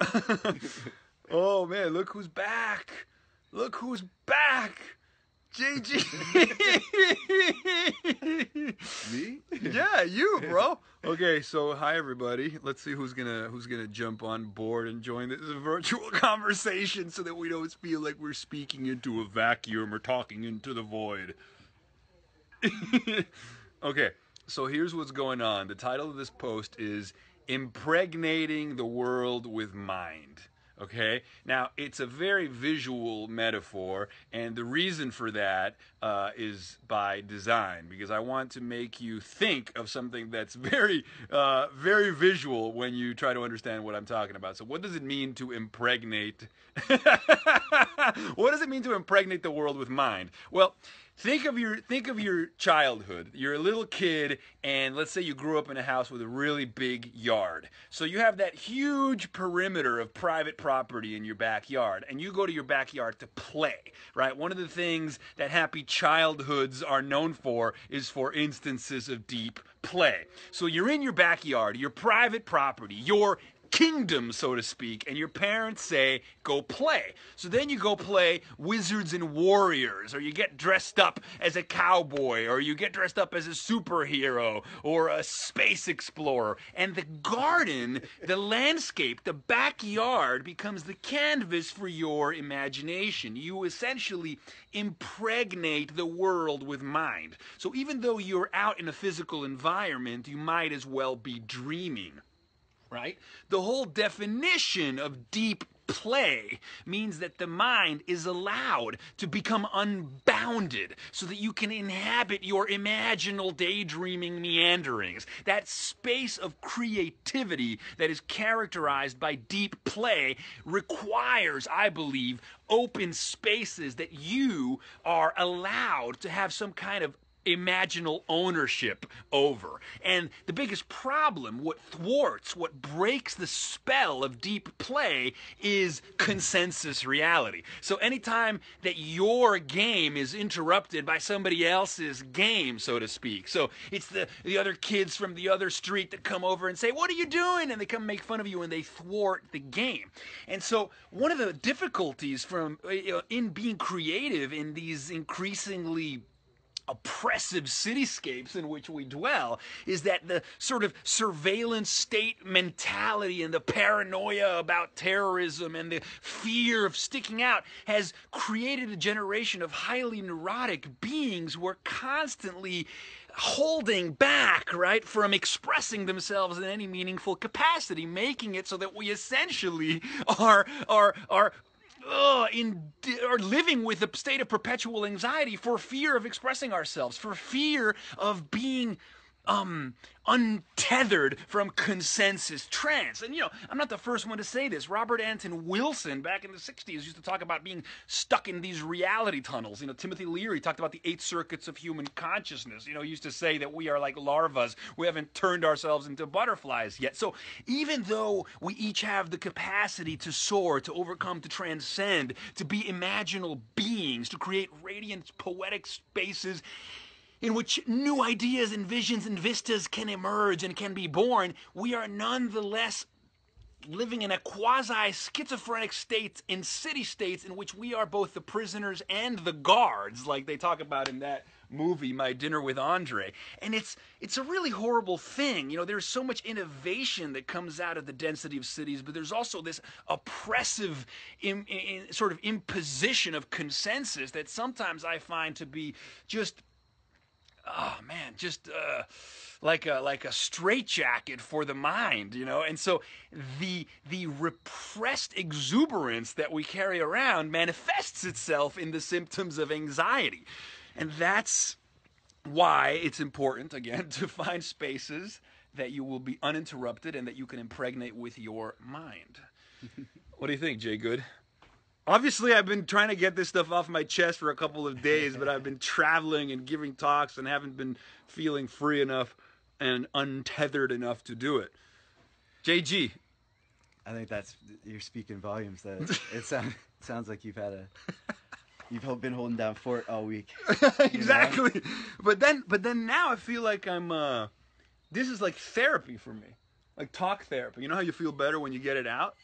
oh man, look who's back! Look who's back! JG. Me? yeah, you, bro. Okay, so hi everybody. Let's see who's gonna who's gonna jump on board and join this virtual conversation so that we don't feel like we're speaking into a vacuum or talking into the void. okay, so here's what's going on. The title of this post is Impregnating the World with Mind. Okay, now it's a very visual metaphor, and the reason for that uh, is by design because I want to make you think of something that's very, uh, very visual when you try to understand what I'm talking about. So, what does it mean to impregnate? what does it mean to impregnate the world with mind? Well, think of your think of your childhood. You're a little kid and let's say you grew up in a house with a really big yard. So you have that huge perimeter of private property in your backyard and you go to your backyard to play right? One of the things that happy childhoods are known for is for instances of deep play. So you're in your backyard your private property your kingdom, so to speak, and your parents say, go play. So then you go play Wizards and Warriors, or you get dressed up as a cowboy, or you get dressed up as a superhero, or a space explorer. And the garden, the landscape, the backyard becomes the canvas for your imagination. You essentially impregnate the world with mind. So even though you're out in a physical environment, you might as well be dreaming right? The whole definition of deep play means that the mind is allowed to become unbounded so that you can inhabit your imaginal daydreaming meanderings. That space of creativity that is characterized by deep play requires, I believe, open spaces that you are allowed to have some kind of imaginal ownership over. And the biggest problem, what thwarts, what breaks the spell of deep play is consensus reality. So anytime that your game is interrupted by somebody else's game, so to speak. So it's the, the other kids from the other street that come over and say, What are you doing? And they come make fun of you and they thwart the game. And so one of the difficulties from uh, in being creative in these increasingly oppressive cityscapes in which we dwell is that the sort of surveillance state mentality and the paranoia about terrorism and the fear of sticking out has created a generation of highly neurotic beings who are constantly holding back, right, from expressing themselves in any meaningful capacity, making it so that we essentially are are are ugh, in are living with a state of perpetual anxiety for fear of expressing ourselves, for fear of being um, untethered from consensus trance. And you know, I'm not the first one to say this. Robert Anton Wilson, back in the 60s, used to talk about being stuck in these reality tunnels. You know, Timothy Leary talked about the eight circuits of human consciousness. You know, used to say that we are like larvas. We haven't turned ourselves into butterflies yet. So even though we each have the capacity to soar, to overcome, to transcend, to be imaginal beings, to create radiant, poetic spaces, in which new ideas and visions and vistas can emerge and can be born, we are nonetheless living in a quasi schizophrenic state in city states in which we are both the prisoners and the guards, like they talk about in that movie my dinner with andre. And it's it's a really horrible thing. You know there's so much innovation that comes out of the density of cities but there's also this oppressive in, in, sort of imposition of consensus that sometimes i find to be just oh man, just uh, like a like a straitjacket for the mind, you know. And so the the repressed exuberance that we carry around manifests itself in the symptoms of anxiety, and that's why it's important again to find spaces that you will be uninterrupted and that you can impregnate with your mind. what do you think, Jay Good? Obviously I've been trying to get this stuff off my chest for a couple of days, but I've been traveling and giving talks and haven't been feeling free enough and untethered enough to do it. JG. I think that's you're speaking volumes. That it sounds sounds like you've had a you've been holding down fort all week. exactly. Know? But then but then now I feel like I'm uh this is like therapy for me. Like talk therapy. You know how you feel better when you get it out?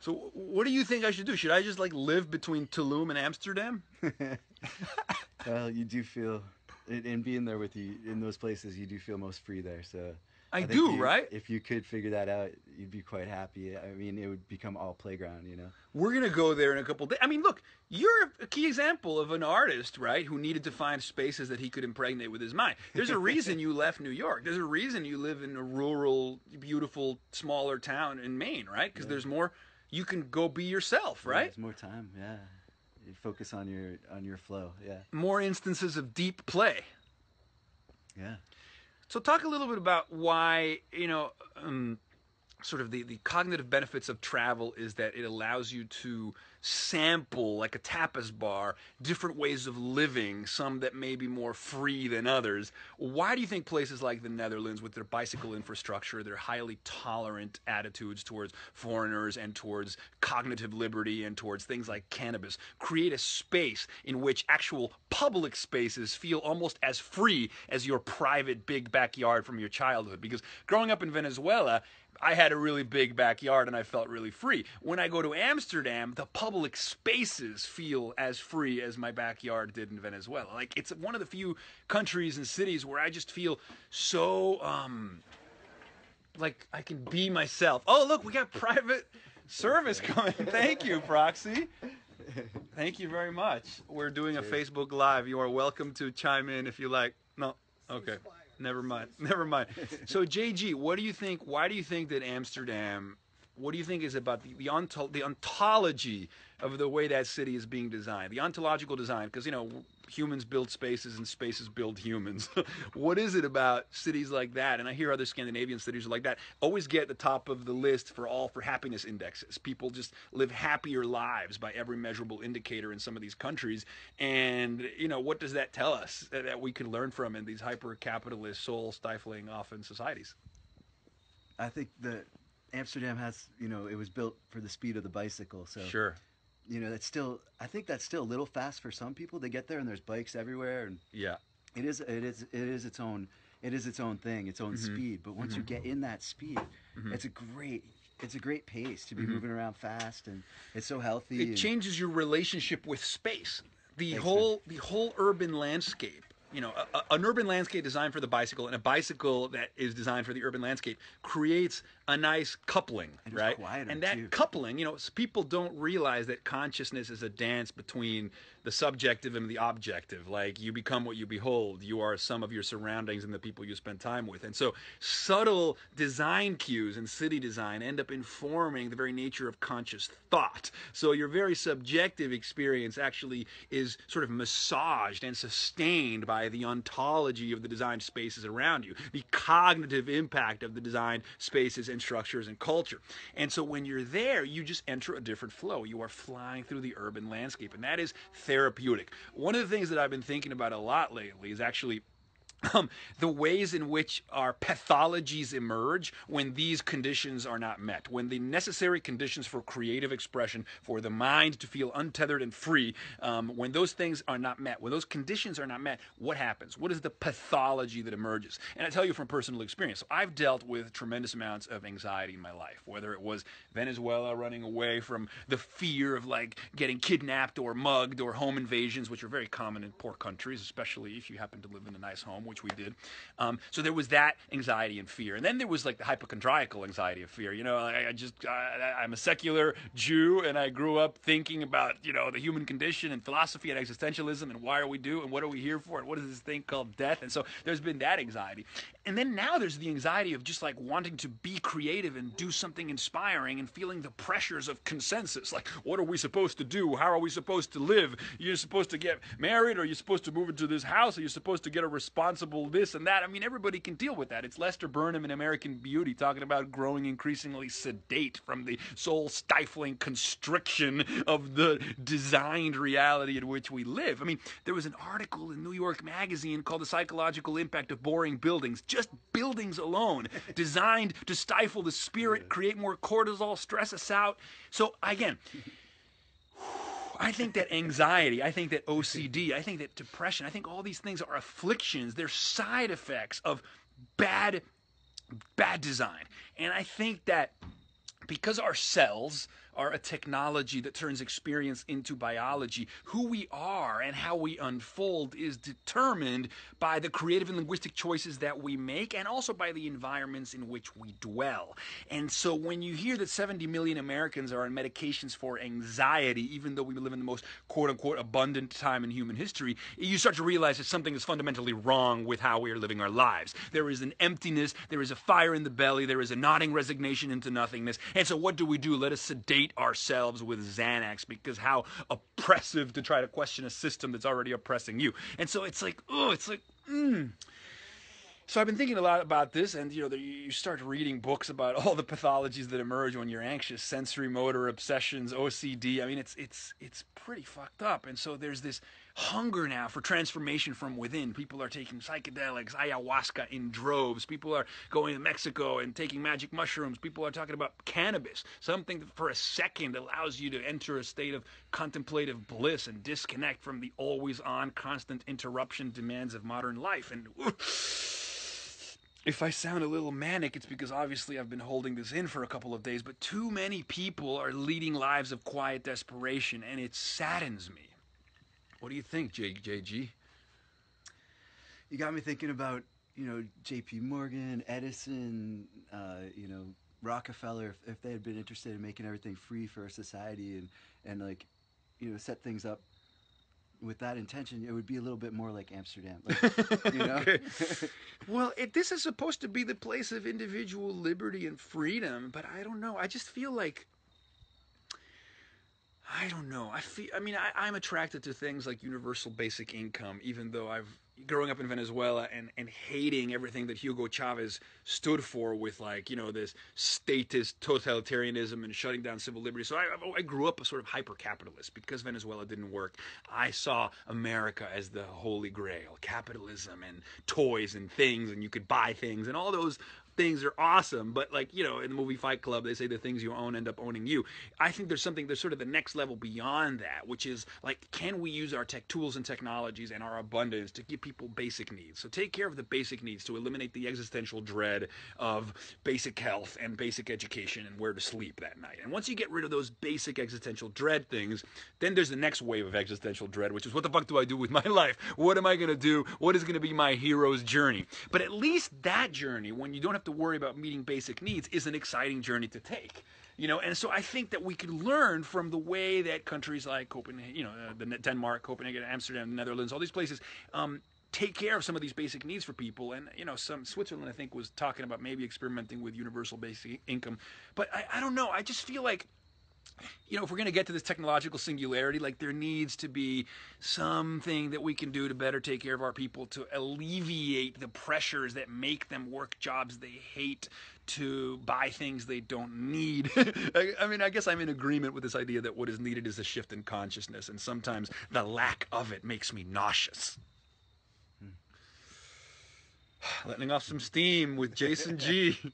So what do you think I should do? Should I just like live between Tulum and Amsterdam? well, you do feel, in, in being there with you in those places, you do feel most free there. So I, think do, you- right? If you could figure that out, you'd be quite happy. I mean, it would become all playground, you know. We're gonna go there in a couple days. I mean, look, you're a key example of an artist, right? Who needed to find spaces that he could impregnate with his mind. There's a reason you left New York. There's a reason you live in a rural, beautiful, smaller town in Maine, right? Because Yeah. there's more. You can go be yourself, Yeah, right? There's more time. Yeah. You focus on your on your flow. Yeah. More instances of deep play. Yeah. So talk a little bit about why you know, um, sort of the the cognitive benefits of travel is that it allows you to sample like a tapas bar different ways of living some that may be more free than others. Why do you think places like the netherlands with their bicycle infrastructure their highly tolerant attitudes towards foreigners and towards cognitive liberty and towards things like cannabis create a space in which actual public spaces feel almost as free as your private big backyard from your childhood? Because growing up in venezuela I had a really big backyard and I felt really free. When I go to Amsterdam, the public spaces feel as free as my backyard did in Venezuela. Like it's one of the few countries and cities where I just feel so um like I can be myself. Oh, look, we got private service coming. Thank you, Proxy. Thank you very much. We're doing a Facebook Live. You are welcome to chime in if you like. No, okay. Never mind. Never mind. So JG, what do you think? Why do you think that Amsterdam? What do you think is about the the, onto, the ontology of the way that city is being designed, the ontological design? Because you know humans build spaces and spaces build humans. what is it about cities like that? And I hear other Scandinavian cities like that. Always get the top of the list for all for happiness indexes. People just live happier lives by every measurable indicator in some of these countries. And you know what does that tell us that that we can learn from in these hyper capitalist, soul stifling, often societies? I think that Amsterdam has, you know, it was built for the speed of the bicycle. So Sure. you know, that's still. I think that's still a little fast for some people. They get there and there's bikes everywhere, and Yeah. it is. It is. It is its own. It is its own thing, its own Mhm. speed. But once you get in that speed, Mhm. it's a great. It's a great pace to be Mhm. moving around fast, and it's so healthy. it and- changes your relationship with space the whole the whole urban landscape you know a, a- an urban landscape designed for the bicycle and a bicycle that is designed for the urban landscape creates a nice coupling And right? and that too. coupling you know people don't realize that consciousness is a dance between the subjective and the objective. Like you become what you behold. You are sum of your surroundings and the people you spend time with. And so subtle design cues in city design end up informing the very nature of conscious thought. So your very subjective experience actually is sort of massaged and sustained by the ontology of the designed spaces around you. The cognitive impact of the designed spaces and structures and culture. And so when you're there you just enter a different flow. You are flying through the urban landscape and that is therapeutic. One of the things that i've been thinking about a lot lately is actually um, the ways in which our pathologies emerge when these conditions are not met, when the necessary conditions for creative expression, for the mind to feel untethered and free, um, when those things are not met, when those conditions are not met, what happens? What is the pathology that emerges? And I tell you from personal experience, I've dealt with tremendous amounts of anxiety in my life, whether it was Venezuela running away from the fear of like getting kidnapped or mugged or home invasions, which are very common in poor countries, especially if you happen to live in a nice home, which we did. Um, so there was that anxiety and fear, and then there was like the hypochondriacal anxiety of fear. You know, I, I just I, I'm a secular Jew, and I grew up thinking about you know the human condition and philosophy and existentialism and why are we do and what are we here for and what is this thing called death. And so there's been that anxiety, and then now there's the anxiety of just like wanting to be creative and do something inspiring and feeling the pressures of consensus. Like, what are we supposed to do? How are we supposed to live? You're supposed to get married, or you're supposed to move into this house, or you're supposed to get a responsible this and that. I mean, everybody can deal with that. It's Lester Burnham in American Beauty talking about growing increasingly sedate from the soul stifling constriction of the designed reality in which we live. I mean, there was an article in New York Magazine called The Psychological Impact of Boring Buildings, just buildings alone, designed to stifle the spirit, create more cortisol, stress us out. So, again, I think that anxiety, I think that OCD, I think that depression, I think all these things are afflictions. They're side effects of bad, bad design. And I think that because our cells are a technology that turns experience into biology. Who we are and how we unfold is determined by the creative and linguistic choices that we make and also by the environments in which we dwell. And so when you hear that 70 million Americans are on medications for anxiety, even though we live in the most quote unquote abundant time in human history, you start to realize that something is fundamentally wrong with how we are living our lives. There is an emptiness, there is a fire in the belly, there is a nodding resignation into nothingness. And so what do we do? Let us sedate ourselves with Xanax because how oppressive to try to question a system that's already oppressing you. And so it's like, oh, it's like, mm. So I've been thinking a lot about this, and you know, you start reading books about all the pathologies that emerge when you're anxious, sensory motor obsessions, OCD. I mean, it's it's it's pretty fucked up. And so there's this hunger now for transformation from within. People are taking psychedelics, ayahuasca in droves. People are going to Mexico and taking magic mushrooms. People are talking about cannabis, something that for a second allows you to enter a state of contemplative bliss and disconnect from the always on, constant interruption demands of modern life. And if I sound a little manic, it's because obviously I've been holding this in for a couple of days, but too many people are leading lives of quiet desperation, and it saddens me. What do you think, JG? You got me thinking about, you know, J.P. Morgan, Edison, uh, you know, Rockefeller, if, if they had been interested in making everything free for our society and, and like, you know, set things up with that intention, it would be a little bit more like Amsterdam. Like, you know? well, it, this is supposed to be the place of individual liberty and freedom, but I don't know. I just feel like I don't know. I feel. I mean, I, am attracted to things like universal basic income, even though I've growing up in Venezuela and, and hating everything that Hugo Chavez stood for with like, you know, this statist totalitarianism and shutting down civil liberties. So I, I grew up a sort of hyper capitalist because Venezuela didn't work. I saw America as the holy grail, capitalism and toys and things, and you could buy things and all those things are awesome, but like, you know, in the movie Fight Club, they say the things you own end up owning you. I think there's something, there's sort of the next level beyond that, which is like, can we use our tech tools and technologies and our abundance to give people basic needs? So take care of the basic needs to eliminate the existential dread of basic health and basic education and where to sleep that night. And once you get rid of those basic existential dread things, then there's the next wave of existential dread, which is what the fuck do I do with my life? What am I going to do? What is going to be my hero's journey? But at least that journey, when you don't have to worry about meeting basic needs is an exciting journey to take you know? And so i think that we could learn from the way that countries like copenhagen you know uh, the denmark copenhagen amsterdam netherlands all these places um, take care of some of these basic needs for people. And you know some switzerland i think was talking about maybe experimenting with universal basic income. But i, I don't know. I just feel like you know, if we're going to get to this technological singularity, like there needs to be something that we can do to better take care of our people to alleviate the pressures that make them work jobs they hate to buy things they don't need. I, I, mean, I guess I'm in agreement with this idea that what is needed is a shift in consciousness, and sometimes the lack of it makes me nauseous. Hmm. Letting off some steam with Jason G.